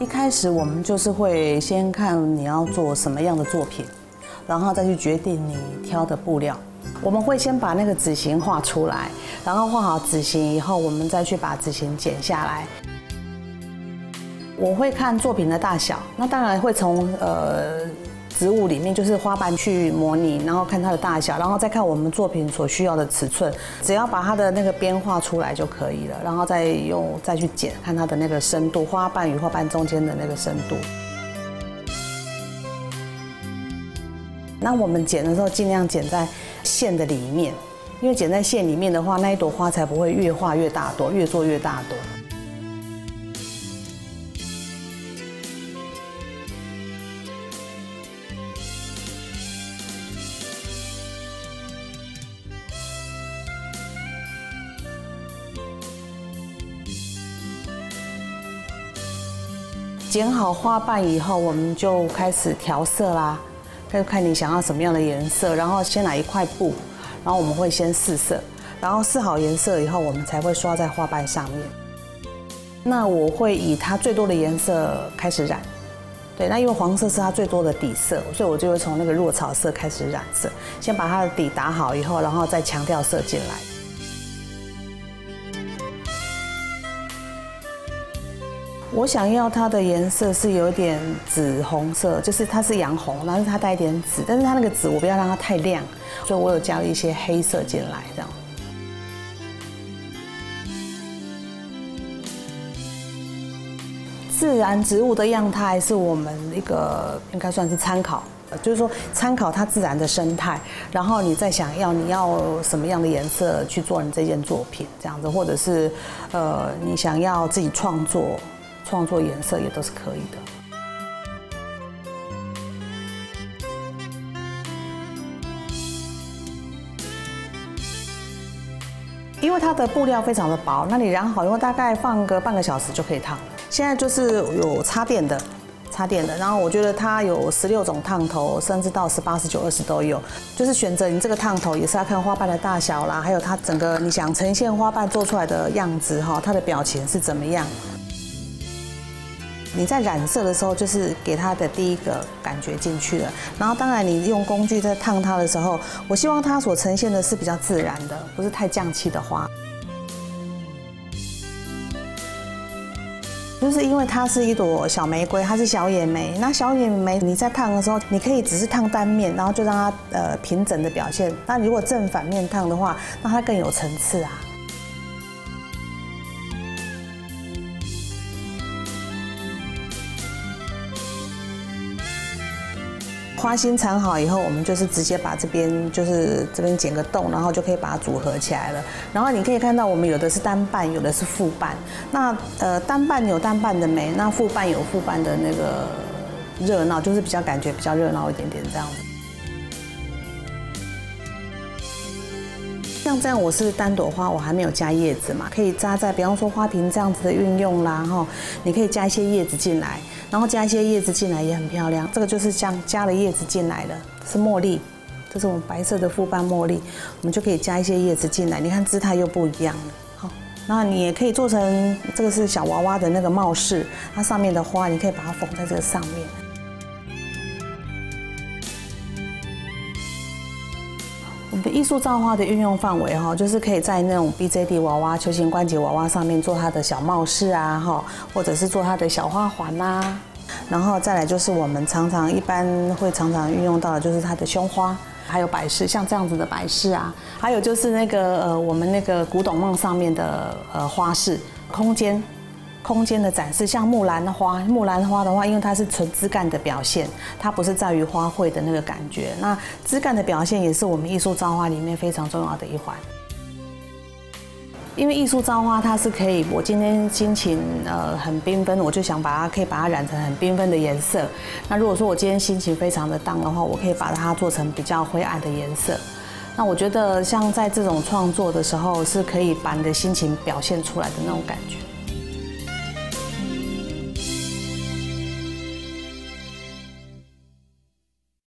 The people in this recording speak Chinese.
一开始我们就是会先看你要做什么样的作品，然后再去决定你挑的布料。我们会先把那个纸型画出来，然后画好纸型以后，我们再去把纸型剪下来。我会看作品的大小，那当然会从呃植物里面就是花瓣去模拟，然后看它的大小，然后再看我们作品所需要的尺寸，只要把它的那个边画出来就可以了，然后再用再去剪，看它的那个深度，花瓣与花瓣中间的那个深度。那我们剪的时候尽量剪在线的里面，因为剪在线里面的话，那一朵花才不会越画越大朵，越做越大朵。剪好花瓣以后，我们就开始调色啦，就看你想要什么样的颜色，然后先拿一块布，然后我们会先试色，然后试好颜色以后，我们才会刷在花瓣上面。那我会以它最多的颜色开始染，对，那因为黄色是它最多的底色，所以我就会从那个弱草色开始染色，先把它的底打好以后，然后再强调色进来。我想要它的颜色是有点紫红色，就是它是洋红，然后它带一点紫，但是它那个紫我不要让它太亮，所以我有加了一些黑色进来，这样。自然植物的样态是我们一个应该算是参考，就是说参考它自然的生态，然后你再想要你要什么样的颜色去做你这件作品，这样子，或者是呃你想要自己创作。创作颜色也都是可以的，因为它的布料非常的薄，那你染好以后大概放个半个小时就可以烫。现在就是有插电的，插电的，然后我觉得它有十六种烫头，甚至到十八、十九、二十都有，就是选择你这个烫头也是要看花瓣的大小啦，还有它整个你想呈现花瓣做出来的样子哈，它的表情是怎么样。你在染色的时候，就是给它的第一个感觉进去了。然后，当然你用工具在烫它的时候，我希望它所呈现的是比较自然的，不是太匠气的花。就是因为它是一朵小玫瑰，它是小野莓。那小野莓你在烫的时候，你可以只是烫单面，然后就让它呃平整的表现。那如果正反面烫的话，那它更有层次啊。花心缠好以后，我们就是直接把这边就是这边剪个洞，然后就可以把它组合起来了。然后你可以看到，我们有的是单瓣，有的是复瓣。那呃单瓣有单瓣的美，那复瓣有复瓣的那个热闹，就是比较感觉比较热闹一点点这样子。像这样，我是单朵花，我还没有加叶子嘛，可以扎在，比方说花瓶这样子的运用啦，哈，你可以加一些叶子进来。然后加一些叶子进来也很漂亮，这个就是像加了叶子进来的，是茉莉，这是我们白色的复瓣茉莉，我们就可以加一些叶子进来，你看姿态又不一样了。好，那你也可以做成这个是小娃娃的那个帽饰，它上面的花你可以把它缝在这个上面。艺术造花的运用范围哈，就是可以在那种 BJD 娃娃、球形关节娃娃上面做它的小帽饰啊哈，或者是做它的小花环呐。然后再来就是我们常常一般会常常运用到的就是它的胸花，还有摆饰，像这样子的摆饰啊。还有就是那个呃，我们那个古董梦上面的呃花饰空间。空间的展示，像木兰花，木兰花的话，因为它是纯枝干的表现，它不是在于花卉的那个感觉。那枝干的表现也是我们艺术造花里面非常重要的一环。因为艺术造花它是可以，我今天心情呃很缤纷，我就想把它可以把它染成很缤纷的颜色。那如果说我今天心情非常的荡的话，我可以把它做成比较灰暗的颜色。那我觉得像在这种创作的时候，是可以把你的心情表现出来的那种感觉。